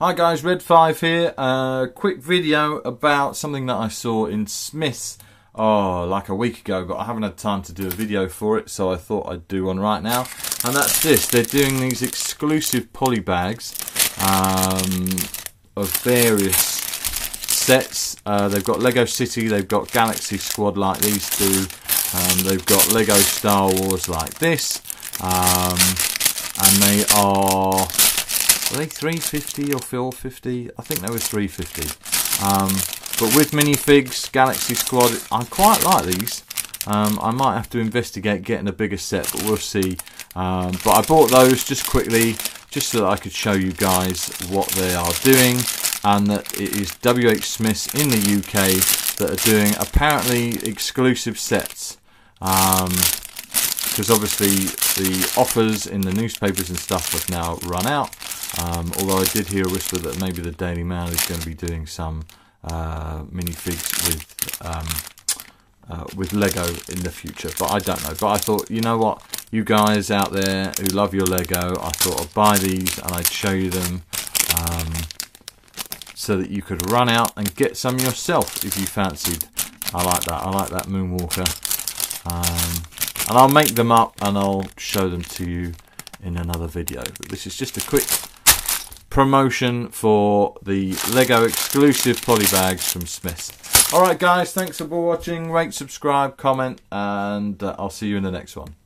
Hi guys, Red 5 here. A uh, quick video about something that I saw in Smith's oh, like a week ago, but I haven't had time to do a video for it, so I thought I'd do one right now. And that's this. They're doing these exclusive poly bags um, of various sets. Uh, they've got Lego City, they've got Galaxy Squad like these two, um, they've got Lego Star Wars like this, um, and they are were they 350 or 450? I think they were 350. Um, but with minifigs, Galaxy Squad, I quite like these. Um, I might have to investigate getting a bigger set, but we'll see. Um, but I bought those just quickly, just so that I could show you guys what they are doing, and that it is WH Smiths in the UK that are doing apparently exclusive sets. because um, obviously the offers in the newspapers and stuff have now run out. Um, although I did hear a whisper that maybe the Daily Mail is going to be doing some uh, minifigs with um, uh, with Lego in the future, but I don't know. But I thought, you know what, you guys out there who love your Lego, I thought I'd buy these and I'd show you them um, so that you could run out and get some yourself if you fancied. I like that. I like that Moonwalker. Um, and I'll make them up and I'll show them to you in another video. But this is just a quick promotion for the Lego exclusive poly bags from Smiths. Alright guys, thanks for watching, rate, subscribe, comment, and uh, I'll see you in the next one.